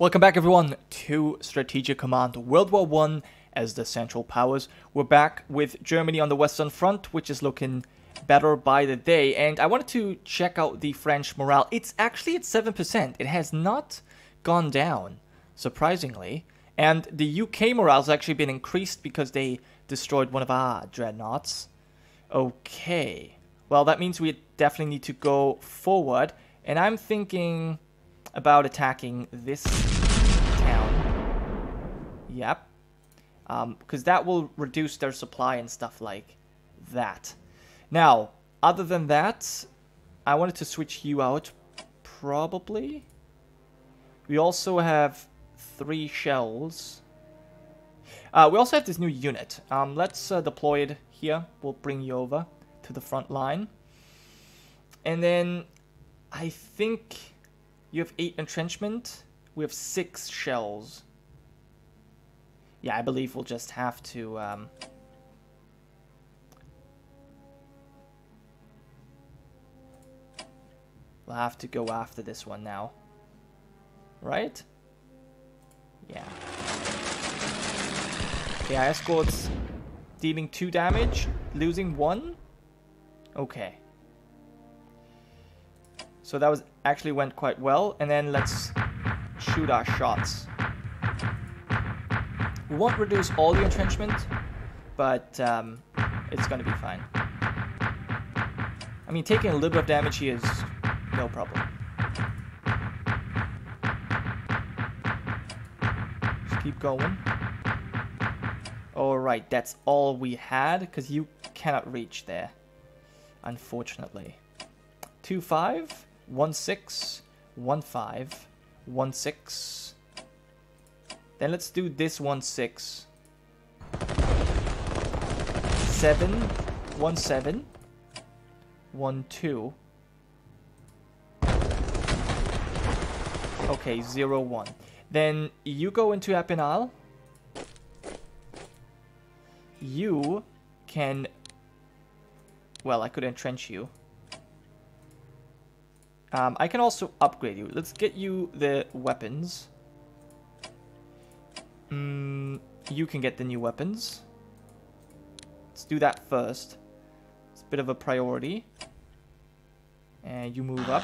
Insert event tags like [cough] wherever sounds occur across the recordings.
Welcome back everyone to Strategic Command World War One as the Central Powers. We're back with Germany on the Western Front, which is looking better by the day. And I wanted to check out the French morale. It's actually at 7%. It has not gone down, surprisingly. And the UK morale has actually been increased because they destroyed one of our dreadnoughts. Okay. Well, that means we definitely need to go forward. And I'm thinking about attacking this town. Yep. Because um, that will reduce their supply and stuff like that. Now, other than that, I wanted to switch you out, probably. We also have three shells. Uh, we also have this new unit. Um, let's uh, deploy it here. We'll bring you over to the front line. And then I think you have eight entrenchment. We have six shells. Yeah, I believe we'll just have to... Um, we'll have to go after this one now. Right? Yeah. Okay, escorts dealing two damage, losing one. Okay. So that was actually went quite well. And then let's shoot our shots. We won't reduce all the entrenchment, but um, it's going to be fine. I mean, taking a little bit of damage here is no problem. Just keep going. Alright, that's all we had, because you cannot reach there. Unfortunately. 2-5. 1 6, 1 5, 1 6. Then let's do this 1 6. 7, 1 7, 1 2. Okay, zero one. Then you go into Epinal. You can... Well, I could entrench you. Um, I can also upgrade you. Let's get you the weapons. Mm, you can get the new weapons. Let's do that first. It's a bit of a priority. And you move up.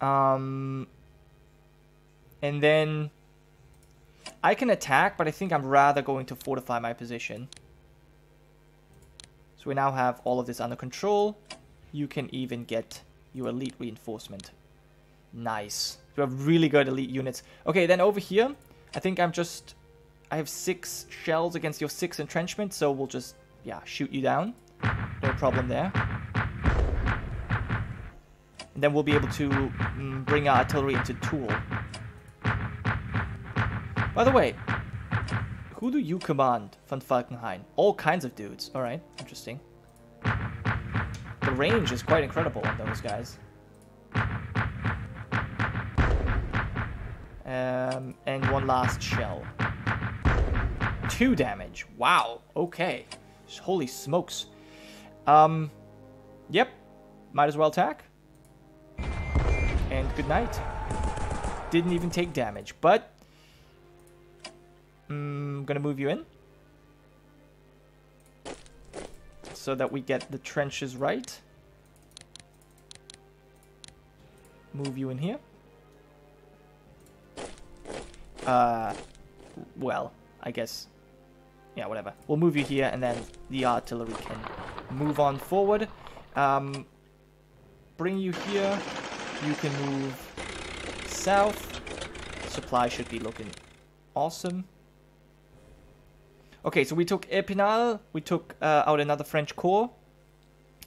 Um, and then I can attack, but I think I'm rather going to fortify my position. So we now have all of this under control you can even get your elite reinforcement. Nice. You have really good elite units. Okay, then over here, I think I'm just... I have six shells against your six entrenchment, so we'll just, yeah, shoot you down. No problem there. And then we'll be able to mm, bring our artillery into Toul. By the way, who do you command, von Falkenhayn? All kinds of dudes. Alright, interesting. The range is quite incredible on those guys. Um, and one last shell. Two damage. Wow. Okay. Holy smokes. Um, yep. Might as well attack. And good night. Didn't even take damage, but... I'm mm, gonna move you in. So that we get the trenches right. Move you in here. Uh, well, I guess, yeah, whatever. We'll move you here, and then the artillery can move on forward. Um, bring you here. You can move south. Supply should be looking awesome. Okay, so we took Epinal, we took uh, out another French corps.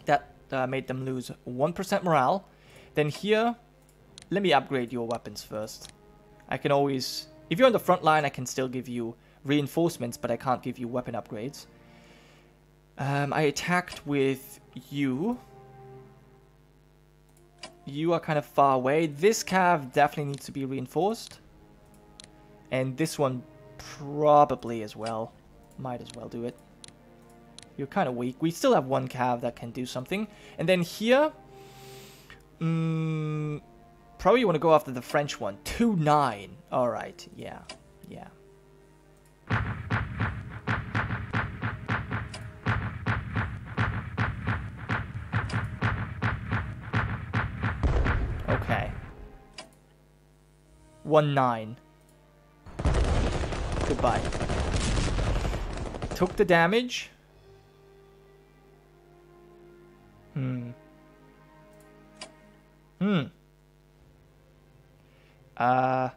That uh, made them lose 1% morale. Then here, let me upgrade your weapons first. I can always... If you're on the front line, I can still give you reinforcements, but I can't give you weapon upgrades. Um, I attacked with you. You are kind of far away. This cav definitely needs to be reinforced. And this one probably as well. Might as well do it. You're kind of weak. We still have one cav that can do something. And then here... Mm, probably want to go after the French one. 2-9. Alright, yeah. Yeah. Okay. 1-9. Goodbye. Took the damage. Hmm. Hmm. Uh.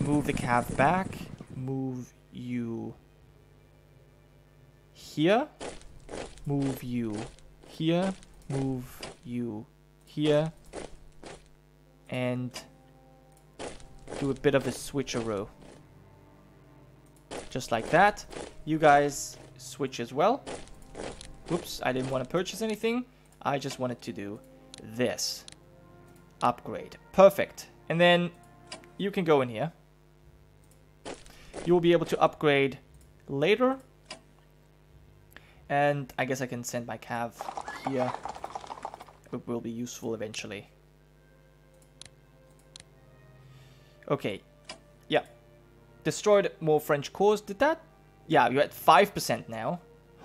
Move the cav back. Move you here. Move you here. Move you here. And do a bit of a switcheroo. Just like that. You guys switch as well. Whoops, I didn't want to purchase anything. I just wanted to do this. Upgrade. Perfect. And then you can go in here. You will be able to upgrade later. And I guess I can send my cav here. It will be useful eventually. Okay. Destroyed more French corps. Did that? Yeah, you're at 5% now.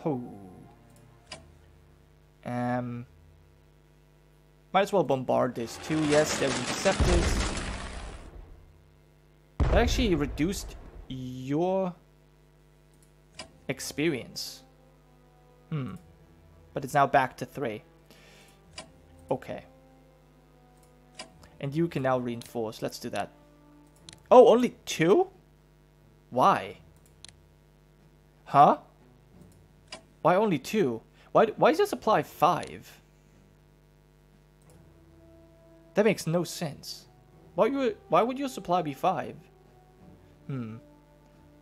Oh. Um, might as well bombard this too. Yes, there's interceptors. That actually reduced your experience. Hmm. But it's now back to three. Okay. And you can now reinforce. Let's do that. Oh, only two? Why? Huh? Why only two? Why, why does it apply 5? That makes no sense. Why, you, why would your supply be 5? Hmm.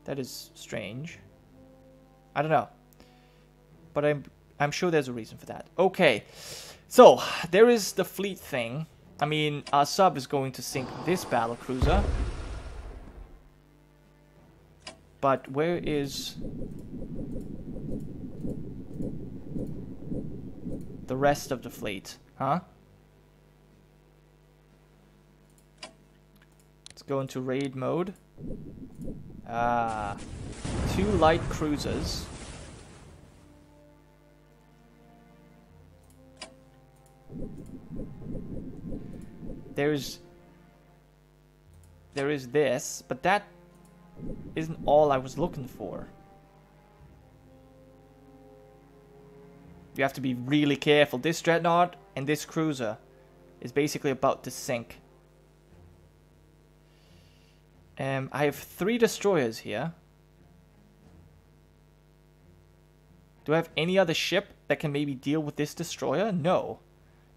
That is strange. I don't know. But I'm, I'm sure there's a reason for that. Okay. So, there is the fleet thing. I mean, our sub is going to sink this battle cruiser. But where is the rest of the fleet, huh? Let's go into raid mode. Ah, two light cruisers. There's there is this, but that isn't all I was looking for. You have to be really careful. This dreadnought and this cruiser is basically about to sink. Um, I have three destroyers here. Do I have any other ship that can maybe deal with this destroyer? No.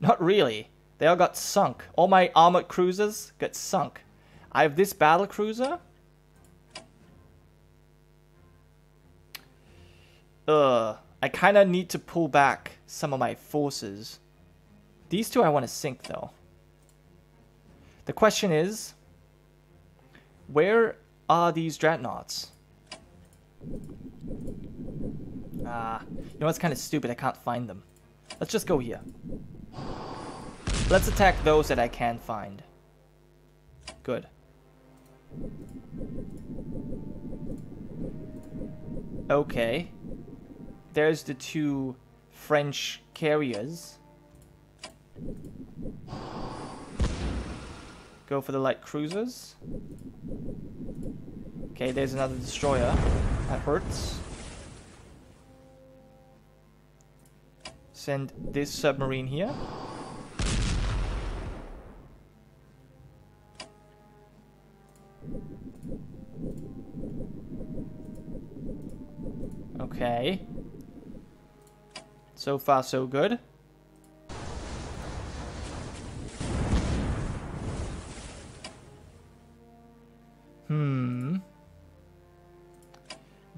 Not really. They all got sunk. All my armored cruisers got sunk. I have this battle cruiser. Ugh. I kind of need to pull back some of my forces. These two I want to sink, though. The question is, where are these dreadnoughts? Ah, you know what's kind of stupid? I can't find them. Let's just go here. Let's attack those that I can find. Good. Okay there's the two French carriers. Go for the light cruisers. Okay, there's another destroyer. That hurts. Send this submarine here. Okay. So far, so good. Hmm.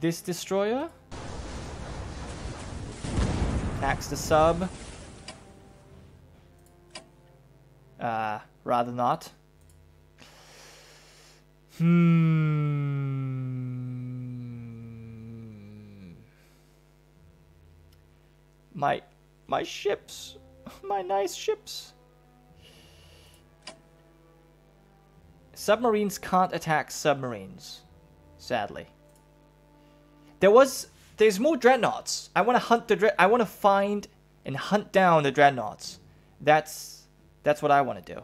This destroyer attacks the sub. Uh, rather not. Hmm. My my ships. [laughs] My nice ships. Submarines can't attack submarines, sadly. There was there's more dreadnoughts. I want to hunt the dread I want to find and hunt down the dreadnoughts. That's that's what I want to do.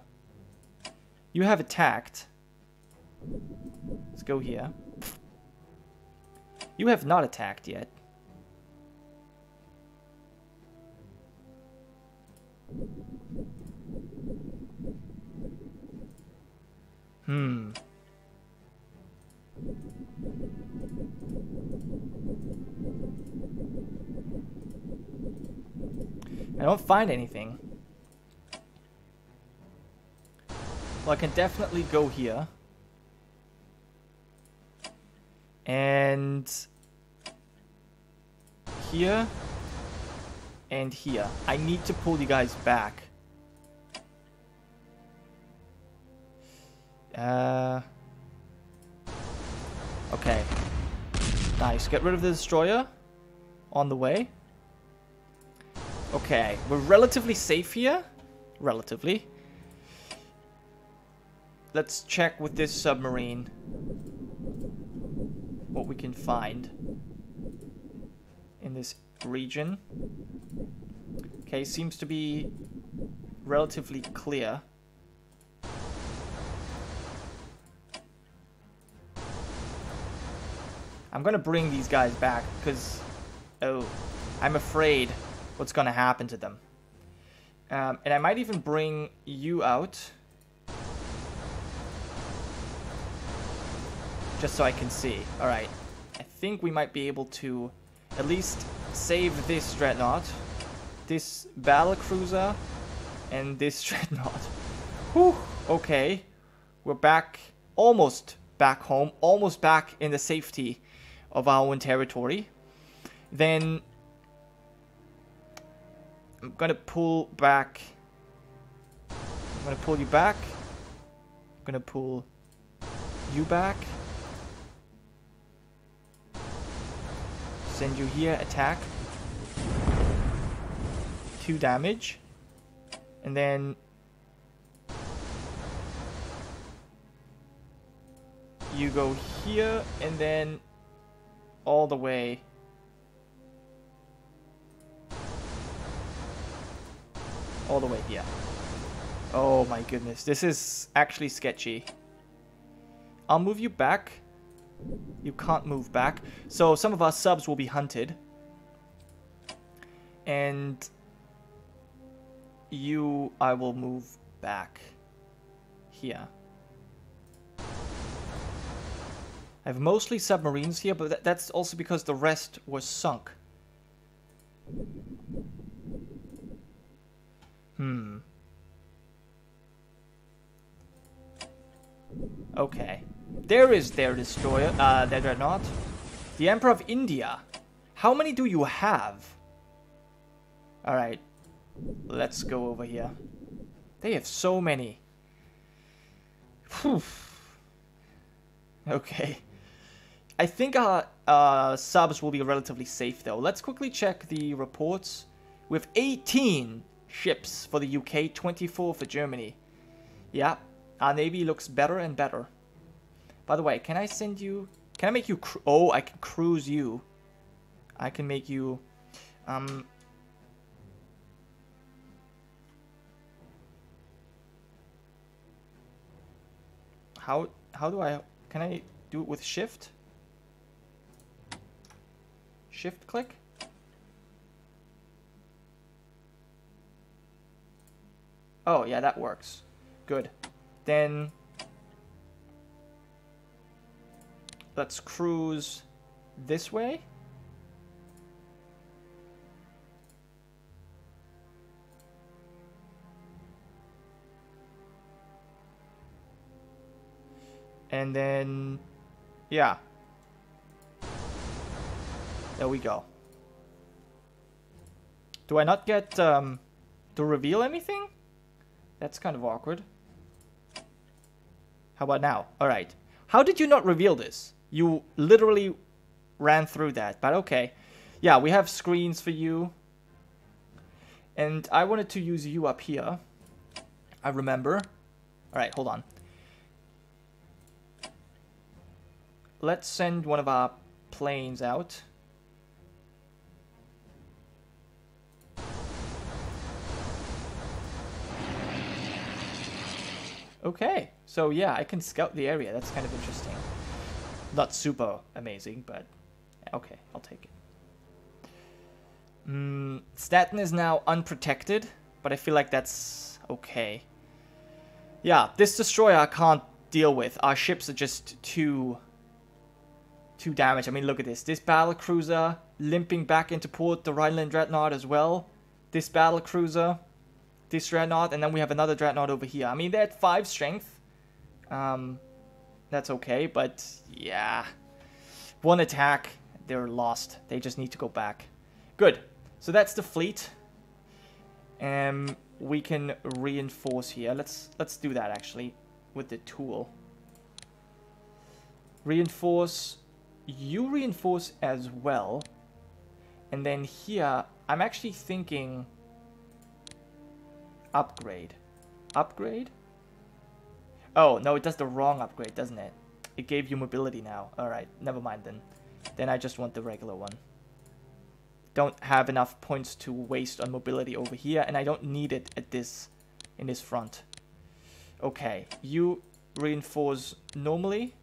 You have attacked. Let's go here. You have not attacked yet. Hmm. I don't find anything. Well, I can definitely go here. And here and here. I need to pull you guys back. Uh, okay. Nice. Get rid of the destroyer. On the way. Okay. We're relatively safe here. Relatively. Let's check with this submarine. What we can find. In this region. Okay, seems to be relatively clear. I'm gonna bring these guys back because, oh, I'm afraid what's gonna happen to them. Um, and I might even bring you out. Just so I can see. Alright. I think we might be able to at least save this dreadnought, this battle cruiser, and this [laughs] dreadnought. Whew, okay. We're back, almost back home, almost back in the safety of our own territory, then I'm gonna pull back. I'm gonna pull you back. I'm gonna pull you back. Send you here, attack. Two damage. And then you go here and then all the way. All the way here. Oh my goodness, this is actually sketchy. I'll move you back. You can't move back. So some of our subs will be hunted. And you, I will move back here. I have mostly submarines here, but that's also because the rest was sunk. Hmm. Okay. There is their destroyer, uh, their dreadnought. The Emperor of India. How many do you have? Alright. Let's go over here. They have so many. Whew. Okay. I think our uh, subs will be relatively safe though. Let's quickly check the reports. We have 18 ships for the UK, 24 for Germany. Yeah, our navy looks better and better. By the way, can I send you... Can I make you... Oh, I can cruise you. I can make you... Um... How, how do I... Can I do it with shift? Shift click? Oh, yeah, that works. Good. Then let's cruise this way. And then, yeah, there we go. Do I not get um, to reveal anything? That's kind of awkward. How about now? Alright. How did you not reveal this? You literally ran through that, but okay. Yeah, we have screens for you. And I wanted to use you up here. I remember. Alright, hold on. let's send one of our planes out. Okay, so yeah, I can scout the area. That's kind of interesting. Not super amazing, but okay, I'll take it. Mm, Stettin is now unprotected, but I feel like that's okay. Yeah, this destroyer I can't deal with. Our ships are just too too damaged. I mean, look at this. This battle cruiser limping back into port, the Rhineland Dreadnought as well. This battle cruiser, this Dreadnought, and then we have another Dreadnought over here. I mean, they're at 5 strength. Um, that's okay, but yeah. One attack, they're lost. They just need to go back. Good. So that's the fleet. Um, we can reinforce here. Let's let's do that actually with the tool. Reinforce. You reinforce as well. And then here, I'm actually thinking upgrade. Upgrade? Oh, no, it does the wrong upgrade, doesn't it? It gave you mobility now. Alright, never mind then. Then I just want the regular one. Don't have enough points to waste on mobility over here, and I don't need it at this, in this front. Okay, you reinforce normally.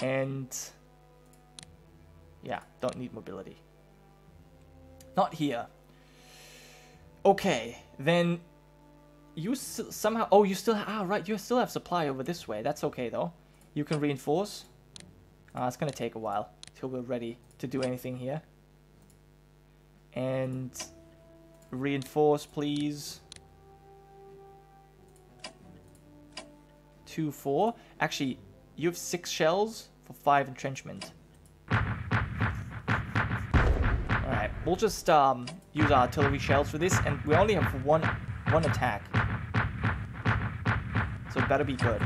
And yeah, don't need mobility. Not here. Okay, then you somehow... Oh, you still... Ah, right, you still have supply over this way. That's okay, though. You can reinforce. Uh, it's going to take a while till we're ready to do anything here. And reinforce, please. 2, 4. Actually, you have 6 shells for 5 entrenchment. Alright, we'll just um, use our artillery shells for this, and we only have one one attack. So it better be good.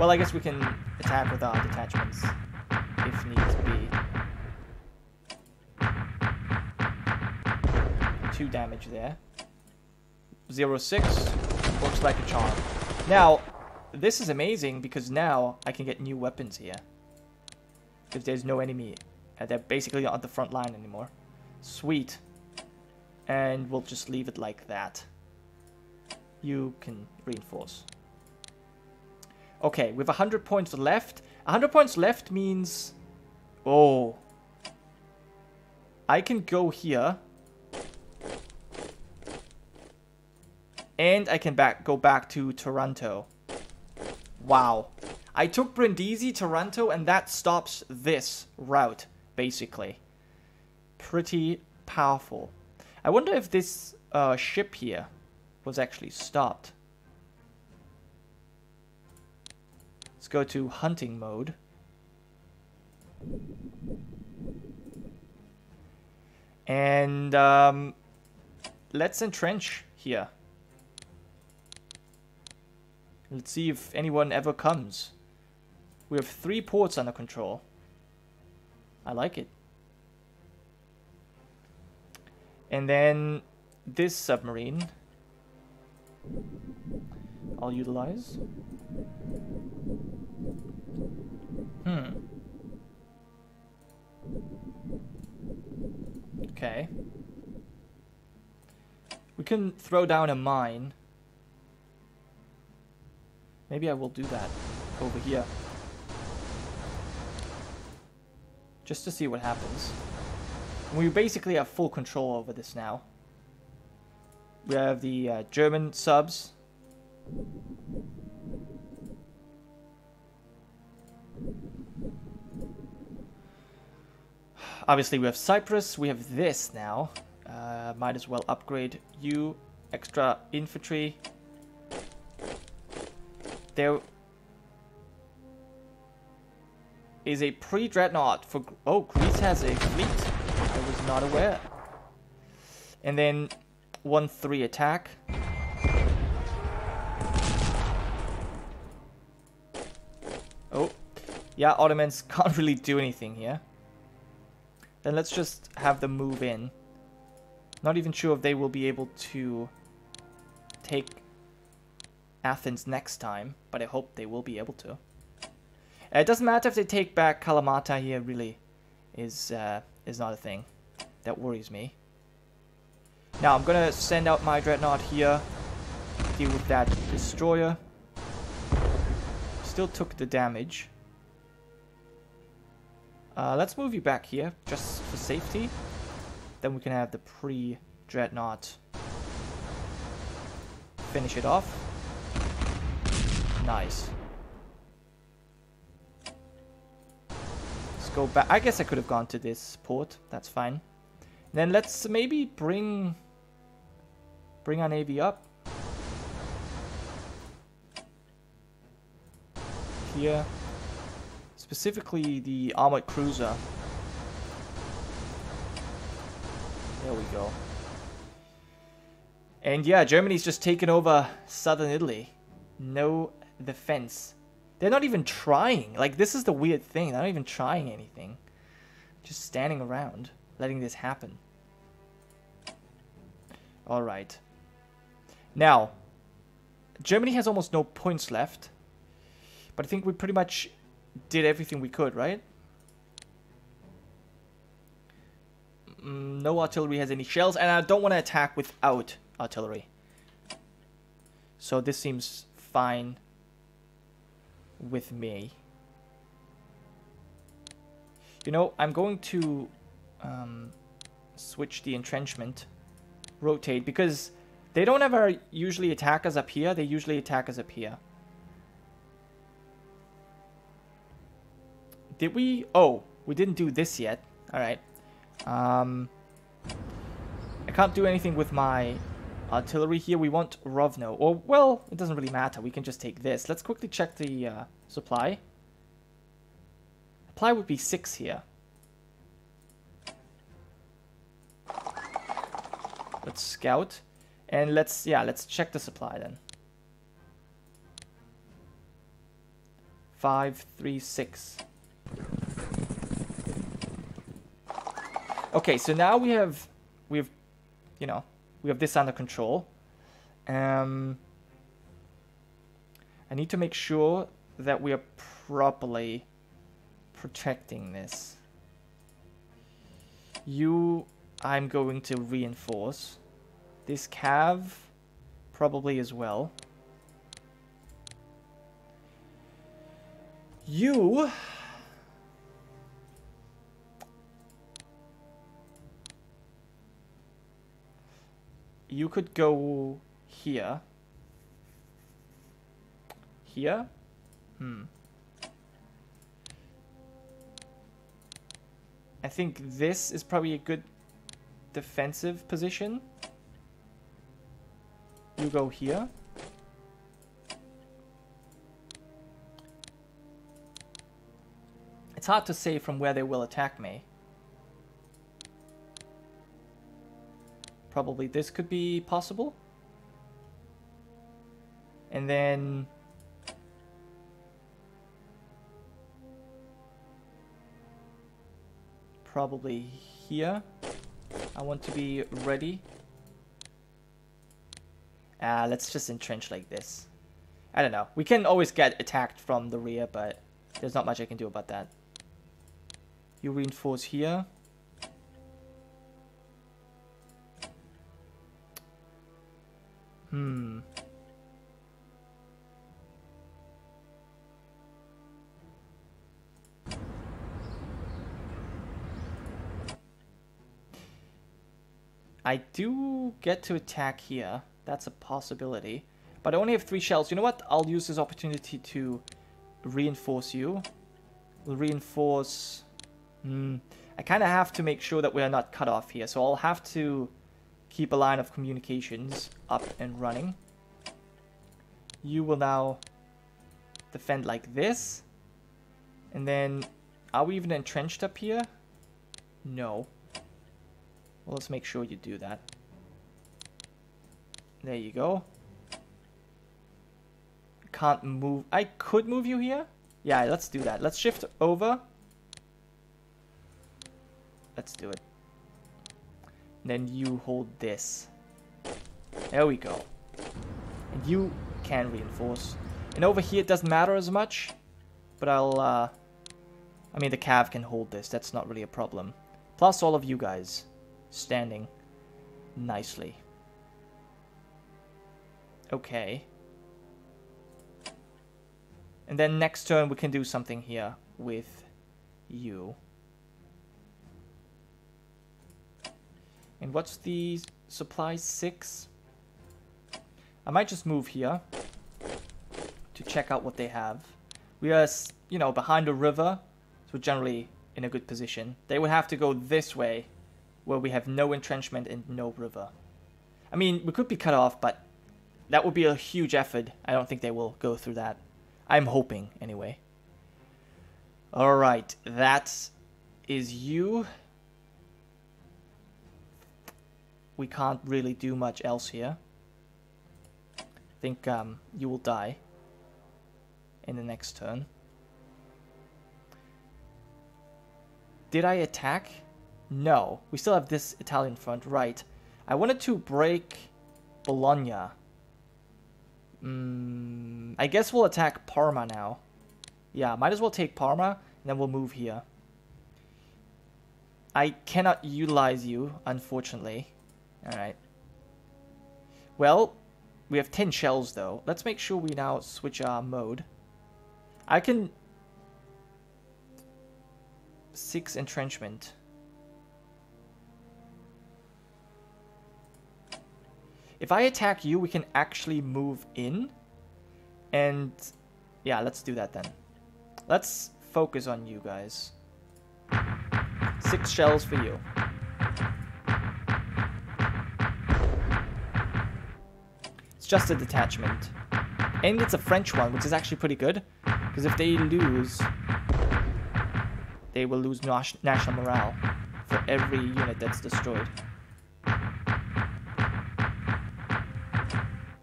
Well, I guess we can attack with our detachments, if needs be. Two damage there. Zero six. Looks like a charm. Now, this is amazing because now I can get new weapons here. If there's no enemy. Uh, they're basically not the front line anymore. Sweet. And we'll just leave it like that. You can reinforce. Okay, we with 100 points left. 100 points left means... Oh. I can go here. And I can back go back to Taranto. Wow. I took Brindisi, Taranto, and that stops this route, basically. Pretty powerful. I wonder if this uh, ship here was actually stopped. Let's go to hunting mode. And um, let's entrench here. Let's see if anyone ever comes. We have three ports under control. I like it. And then this submarine I'll utilize. Hmm. Okay. We can throw down a mine. Maybe I will do that over here. Just to see what happens. We basically have full control over this now. We have the uh, German subs. Obviously we have Cyprus, we have this now. Uh, might as well upgrade you. Extra infantry. There is a pre-dreadnought for... Oh, Greece has a fleet. Was not aware. And then 1-3 attack. Oh. Yeah, Ottomans [laughs] can't really do anything here. Then let's just have them move in. Not even sure if they will be able to take Athens next time, but I hope they will be able to. It doesn't matter if they take back Kalamata here, really, is uh, is not a thing that worries me. Now I'm gonna send out my dreadnought here, deal with that destroyer. Still took the damage. Uh, let's move you back here, just for safety. Then we can have the pre-dreadnought finish it off. Nice. Let's go back. I guess I could have gone to this port. That's fine. Then let's maybe bring bring our navy up. Here. Specifically the armored cruiser. There we go. And yeah, Germany's just taken over southern Italy. No defense. They're not even trying. Like, this is the weird thing. They're not even trying anything. Just standing around, letting this happen. Alright. Now, Germany has almost no points left. But I think we pretty much did everything we could, right? Mm, no artillery has any shells, and I don't want to attack without artillery. So this seems fine with me. You know, I'm going to um, switch the entrenchment, rotate, because they don't ever usually attack us up here. They usually attack us up here. Did we? Oh, we didn't do this yet. Alright. Um, I can't do anything with my artillery here. We want Rovno. Or, well, it doesn't really matter. We can just take this. Let's quickly check the uh, supply. Supply would be 6 here. Let's scout. And let's, yeah, let's check the supply then. Five, three, six. Okay, so now we have, we have, you know, we have this under control. Um, I need to make sure that we are properly protecting this. You, I'm going to reinforce. This cav, probably as well. You you could go here. Here? Hmm. I think this is probably a good defensive position. You go here. It's hard to say from where they will attack me. Probably this could be possible. And then... Probably here. I want to be ready. Uh, let's just entrench like this. I don't know. We can always get attacked from the rear, but there's not much I can do about that. You reinforce here. Hmm. I do get to attack here. That's a possibility. But I only have three shells. You know what? I'll use this opportunity to reinforce you. We'll reinforce... Hmm. I kind of have to make sure that we are not cut off here. So I'll have to keep a line of communications up and running. You will now defend like this. And then, are we even entrenched up here? No. Well, let's make sure you do that. There you go. Can't move. I could move you here. Yeah, let's do that. Let's shift over. Let's do it. Then you hold this. There we go. And you can reinforce. And over here, it doesn't matter as much. But I'll, uh... I mean, the cav can hold this. That's not really a problem. Plus all of you guys standing nicely. Okay. And then next turn we can do something here with you. And what's the supply? Six? I might just move here to check out what they have. We are, you know, behind a river, so generally in a good position. They would have to go this way, where we have no entrenchment and no river. I mean, we could be cut off, but that would be a huge effort. I don't think they will go through that. I'm hoping, anyway. Alright, that is you. We can't really do much else here. I think um, you will die in the next turn. Did I attack? No. We still have this Italian front, right. I wanted to break Bologna. Mm, I guess we'll attack Parma now. Yeah, might as well take Parma, and then we'll move here. I cannot utilize you, unfortunately. Alright. Well, we have 10 shells, though. Let's make sure we now switch our mode. I can... 6 entrenchment. If I attack you, we can actually move in. And yeah, let's do that then. Let's focus on you guys. Six shells for you. It's just a detachment. And it's a French one, which is actually pretty good. Because if they lose, they will lose national morale for every unit that's destroyed.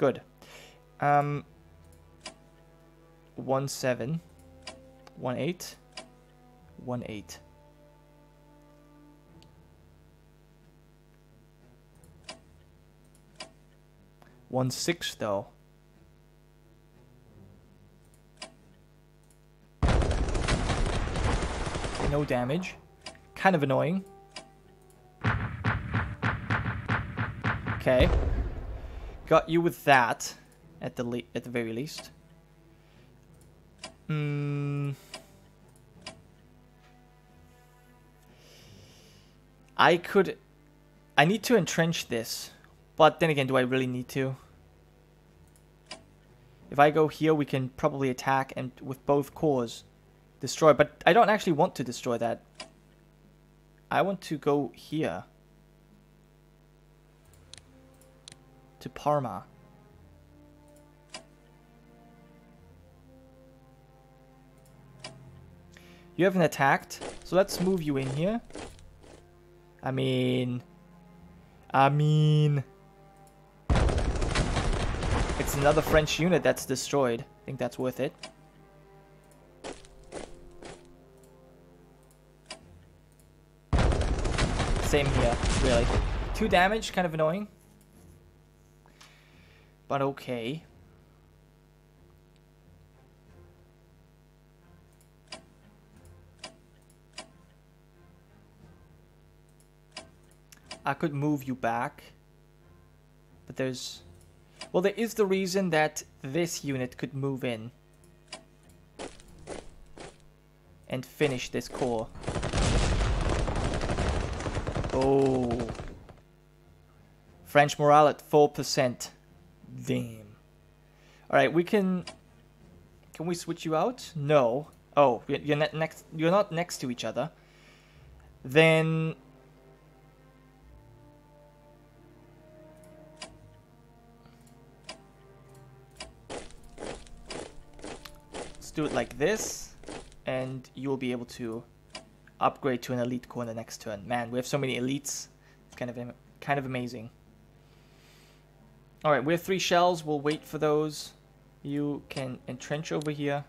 Good. Um, one seven, one eight, one eight. One six though. No damage. Kind of annoying. Okay. Got you with that, at the at the very least. Hmm. I could... I need to entrench this. But then again, do I really need to? If I go here, we can probably attack and with both corps destroy. But I don't actually want to destroy that. I want to go here. To Parma. You haven't attacked, so let's move you in here. I mean... I mean... It's another French unit that's destroyed. I think that's worth it. Same here, really. Two damage, kind of annoying. But okay. I could move you back. But there's... Well, there is the reason that this unit could move in. And finish this corps. Oh. French morale at 4%. Damn. Alright, we can... Can we switch you out? No. Oh, you're not next. You're not next to each other. Then let's do it like this, and you'll be able to upgrade to an elite corps in the next turn. Man, we have so many elites. It's kind of kind of amazing. Alright, we have three shells. We'll wait for those. You can entrench over here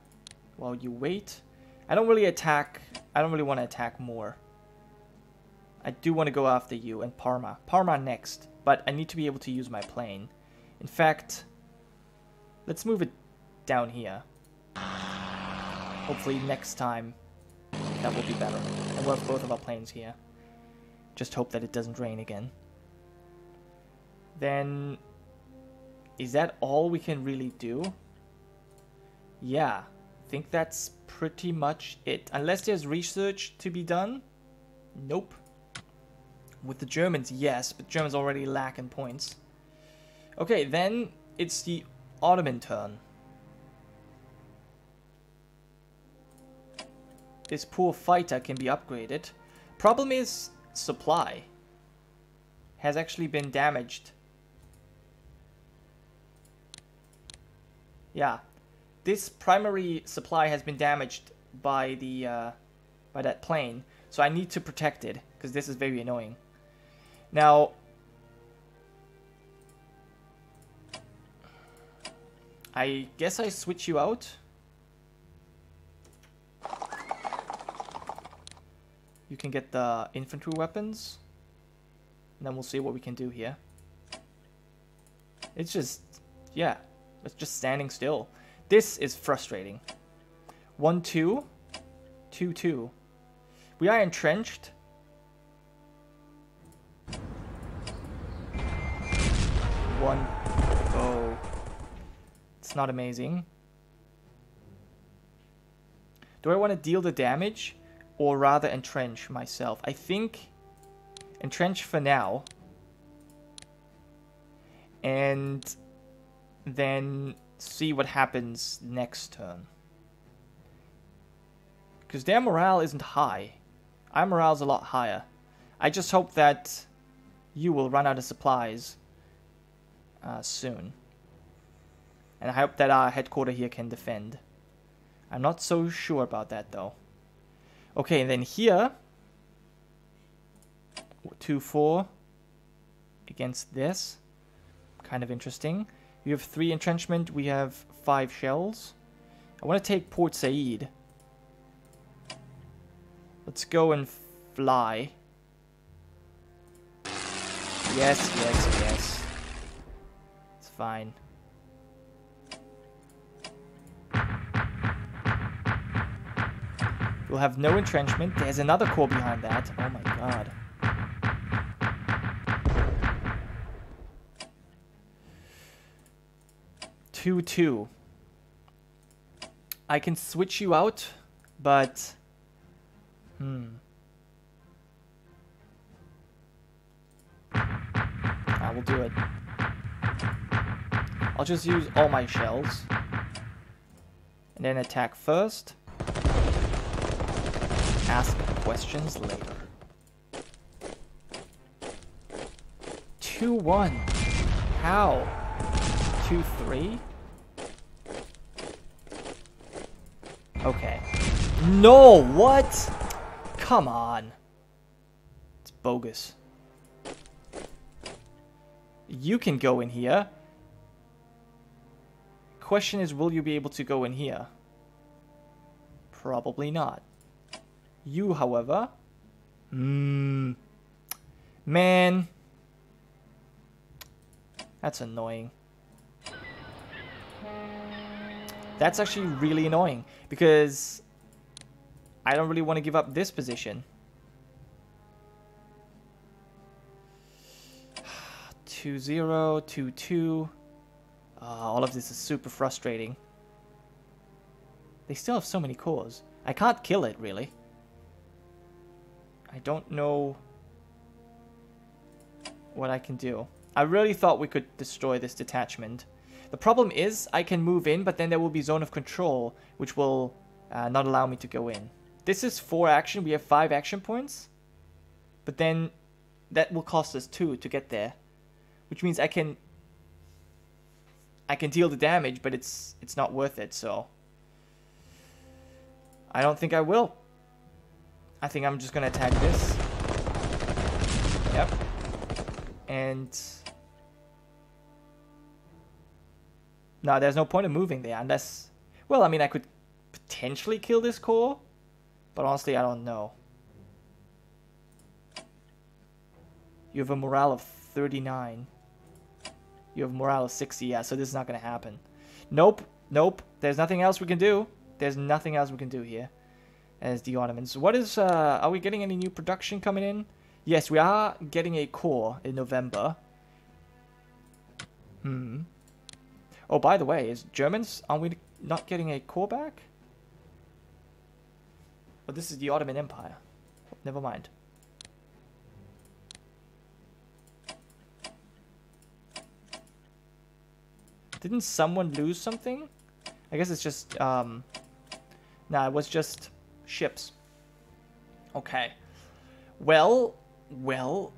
while you wait. I don't really attack. I don't really want to attack more. I do want to go after you and Parma. Parma next, but I need to be able to use my plane. In fact, Let's move it down here. Hopefully next time that will be better. And we'll have both of our planes here. Just hope that it doesn't rain again. Then... Is that all we can really do? Yeah. I think that's pretty much it. Unless there's research to be done. Nope. With the Germans, yes, but Germans already lack in points. Okay, then it's the Ottoman turn. This poor fighter can be upgraded. Problem is, supply has actually been damaged. Yeah, this primary supply has been damaged by the uh, by that plane, so I need to protect it because this is very annoying. Now, I guess I switch you out. You can get the infantry weapons. And then we'll see what we can do here. It's just, yeah, it's just standing still. This is frustrating. 1-2, 2-2. We are entrenched. One, oh, it's not amazing. Do I want to deal the damage or rather entrench myself? I think entrench for now. And then see what happens next turn. Because their morale isn't high. Our morale's a lot higher. I just hope that you will run out of supplies uh, soon. And I hope that our headquarter here can defend. I'm not so sure about that though. Okay, and then here, 2-4 against this. Kind of interesting. We have 3 entrenchment, we have 5 shells. I want to take Port Said. Let's go and fly. Yes, yes, yes. It's fine. We'll have no entrenchment. There's another corps behind that. Oh my god. Two two. I can switch you out, but hmm. I will do it. I'll just use all my shells. And then attack first. Ask questions later. 2-1. How? 2-3? Okay. No, what? Come on. It's bogus. You can go in here. Question is, will you be able to go in here? Probably not. You, however... Hmm... Man... That's annoying. That's actually really annoying because I don't really want to give up this position. [sighs] Two zero, two two. Uh, all of this is super frustrating. They still have so many corps. I can't kill it, really. I don't know what I can do. I really thought we could destroy this detachment. The problem is I can move in, but then there will be zone of control, which will uh, not allow me to go in. This is 4 action. We have 5 action points. But then that will cost us 2 to get there. Which means I can I can deal the damage, but it's it's not worth it, so I don't think I will. I think I'm just gonna attack this. Yep. And No, there's no point in moving there unless... Well, I mean, I could potentially kill this corps, but honestly, I don't know. You have a morale of 39. You have morale of 60, yeah, so this is not going to happen. Nope, nope. There's nothing else we can do. There's nothing else we can do here as the Ottomans. What is, uh, are we getting any new production coming in? Yes, we are getting a corps in November. Hmm. Oh, by the way, is Germans, are we not getting a corps back? But oh, this is the Ottoman Empire. Never mind. Didn't someone lose something? I guess it's just, um... Nah, it was just ships. Okay. Well, well,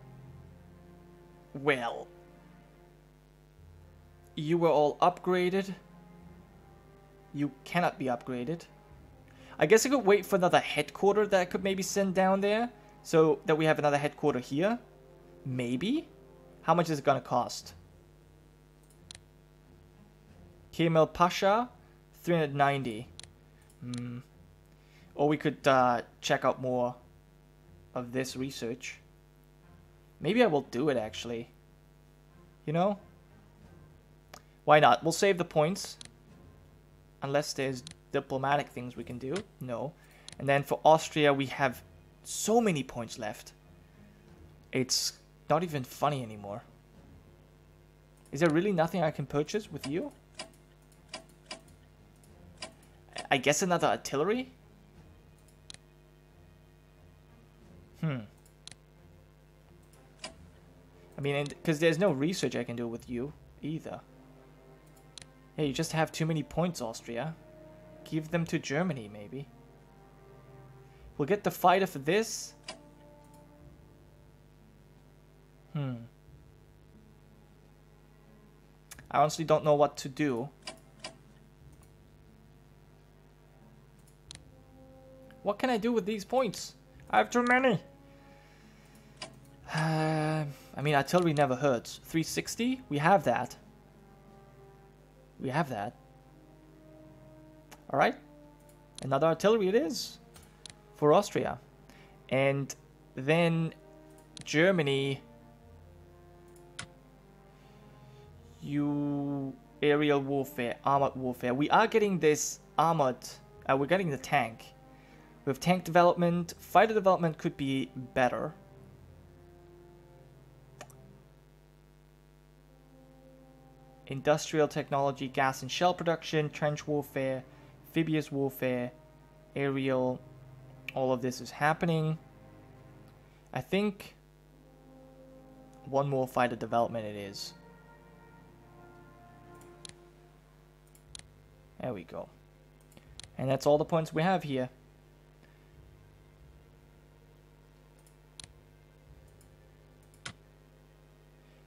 well. You were all upgraded. You cannot be upgraded. I guess I could wait for another headquarter that I could maybe send down there. So that we have another headquarter here. Maybe? How much is it gonna cost? Kemal Pasha, 390. Hmm. Or we could uh, check out more of this research. Maybe I will do it actually. You know? Why not? We'll save the points. Unless there's diplomatic things we can do. No. And then for Austria, we have so many points left. It's not even funny anymore. Is there really nothing I can purchase with you? I guess another artillery? Hmm. I mean, because there's no research I can do with you either. Yeah, you just have too many points, Austria. Give them to Germany, maybe. We'll get the fighter for this. Hmm. I honestly don't know what to do. What can I do with these points? I have too many. Uh, [sighs] I mean, artillery never hurts. 360? We have that. We have that. Alright. Another artillery it is. For Austria. And then Germany... You... Aerial warfare, armored warfare. We are getting this armored... Uh, we're getting the tank. With tank development, fighter development could be better. Industrial technology, gas and shell production, trench warfare, amphibious warfare, aerial, all of this is happening. I think one more fighter development it is. There we go. And that's all the points we have here.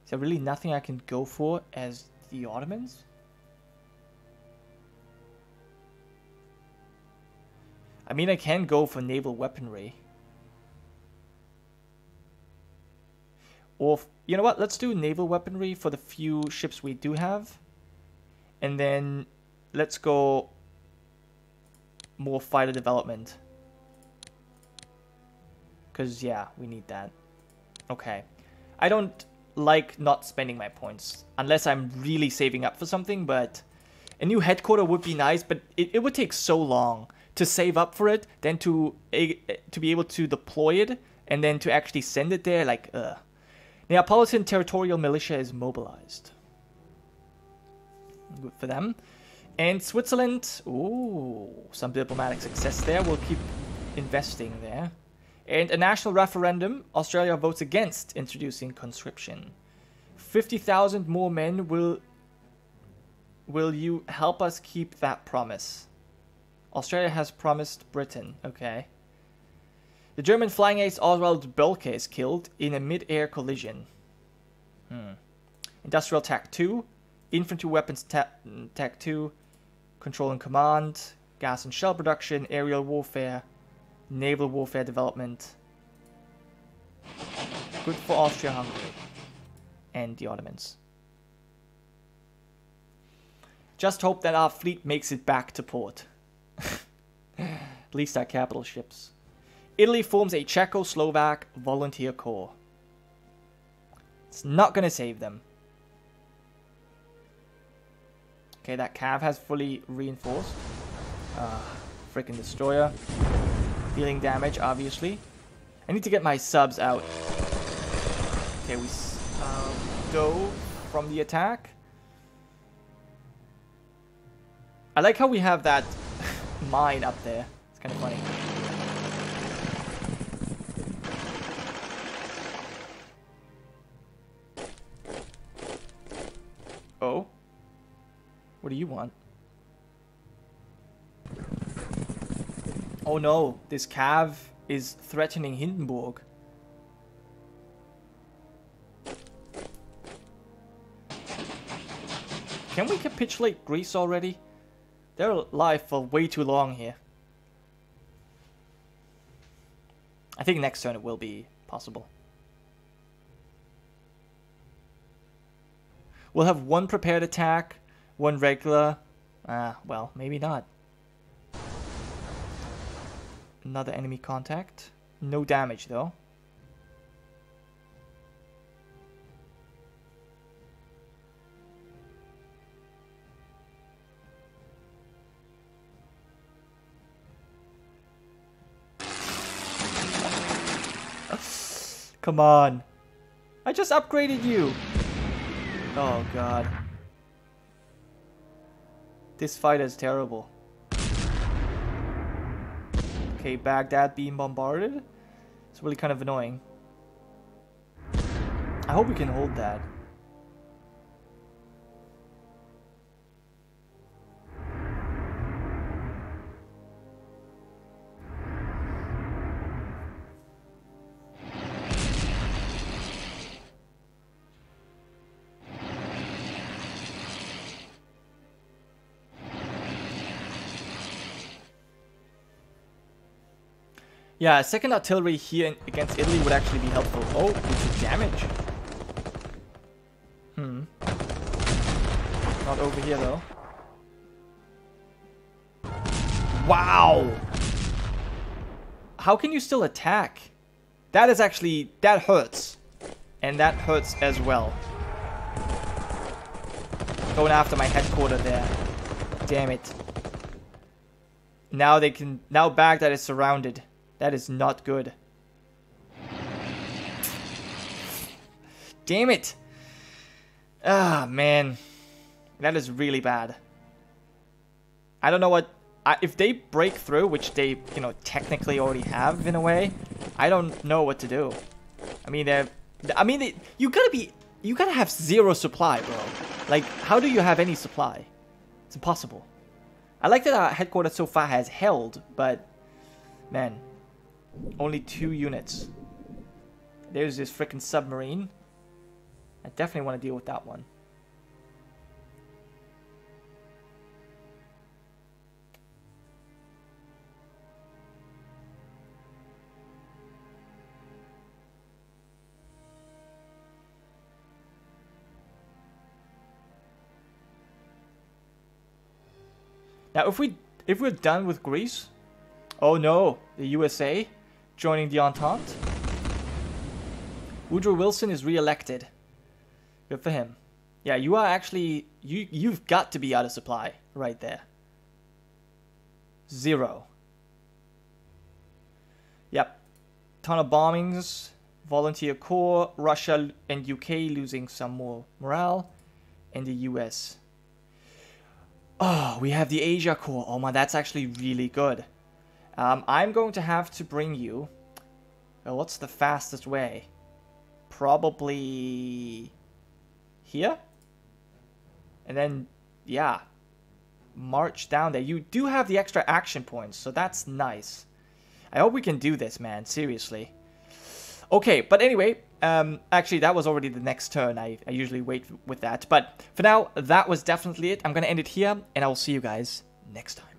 Is there really nothing I can go for as the Ottomans? I mean, I can go for naval weaponry. Or, you know what, let's do naval weaponry for the few ships we do have. And then let's go more fighter development. Because, yeah, we need that. Okay. I don't like not spending my points unless I'm really saving up for something, but a new headquarter would be nice, but it, it would take so long to save up for it, then to to be able to deploy it, and then to actually send it there, like, uh. Neapolitan Territorial Militia is mobilized. Good for them. And Switzerland, ooh, some diplomatic success there. We'll keep investing there. And a national referendum, Australia votes against introducing conscription. 50,000 more men will will you help us keep that promise? Australia has promised Britain, okay. The German flying ace Oswald Boelcke is killed in a mid-air collision. Hmm. Industrial Tech 2, Infantry Weapons Tech 2, Control and Command, Gas and Shell Production, Aerial Warfare, naval warfare development. Good for Austria-Hungary and the Ottomans. Just hope that our fleet makes it back to port. [laughs] At least our capital ships. Italy forms a Czechoslovak volunteer corps. It's not going to save them. Okay, that cav has fully reinforced. Uh, freaking destroyer. Dealing damage, obviously. I need to get my subs out. Okay, we um, dove from the attack. I like how we have that [laughs] mine up there. It's kind of funny. Oh? What do you want? Oh no, this cav is threatening Hindenburg. Can we capitulate Greece already? They're alive for way too long here. I think next turn it will be possible. We'll have one prepared attack, one regular. Ah, well, maybe not. Another enemy contact. No damage though. [laughs] Come on. I just upgraded you. Oh god. This fight is terrible. Okay, Baghdad being bombarded. It's really kind of annoying. I hope we can hold that. Yeah, second artillery here against Italy would actually be helpful. Oh, we took damage. Hmm. Not over here though. Wow! How can you still attack? That is actually, that hurts. And that hurts as well. Going after my headquarters there. Damn it. Now they can, now Baghdad is surrounded. That is not good. Damn it! Ah, man. That is really bad. I don't know what... I, if they break through, which they, you know, technically already have in a way, I don't know what to do. I mean, they're... I mean, they, you gotta be... You gotta have zero supply, bro. Like, how do you have any supply? It's impossible. I like that our headquarters so far has held, but... Man, only two units. There's this freaking submarine. I definitely want to deal with that one. Now, if we if we're done with Greece, oh no, the USA, joining the Entente. Woodrow Wilson is re-elected. Good for him. Yeah, you are actually you you've got to be out of supply right there. Zero. Yep. Ton of bombings, volunteer corps, Russia and UK losing some more morale, and the US. Oh, we have the Asia Corps. Oh my, that's actually really good. Um, I'm going to have to bring you... Well, what's the fastest way? Probably... Here? And then, yeah. March down there. You do have the extra action points, so that's nice. I hope we can do this, man. Seriously. Okay, but anyway, um, actually, that was already the next turn. I, I usually wait with that. But for now, that was definitely it. I'm going to end it here, and I will see you guys next time.